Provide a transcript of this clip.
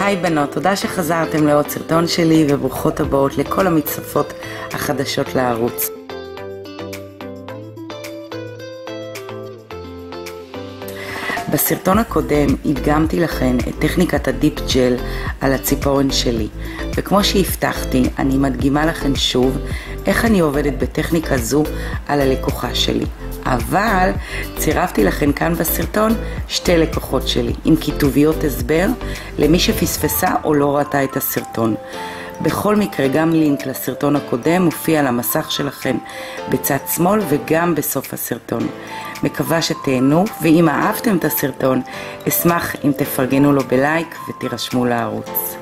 היי בנות, תודה שחזרתם לעוד סרטון שלי וברוכות הבאות לכל המצטרפות החדשות לערוץ. בסרטון הקודם הדגמתי לכן את טכניקת הדיפ ג'ל על הציפורן שלי וכמו שהבטחתי אני מדגימה לכן שוב איך אני עובדת בטכניקה זו על הלקוחה שלי אבל צירפתי לכן כאן בסרטון שתי לקוחות שלי עם כיתוביות הסבר למי שפספסה או לא ראתה את הסרטון. בכל מקרה גם לינק לסרטון הקודם מופיע על המסך שלכם בצד שמאל וגם בסוף הסרטון. מקווה שתהנו ואם אהבתם את הסרטון אשמח אם תפרגנו לו בלייק ותירשמו לערוץ.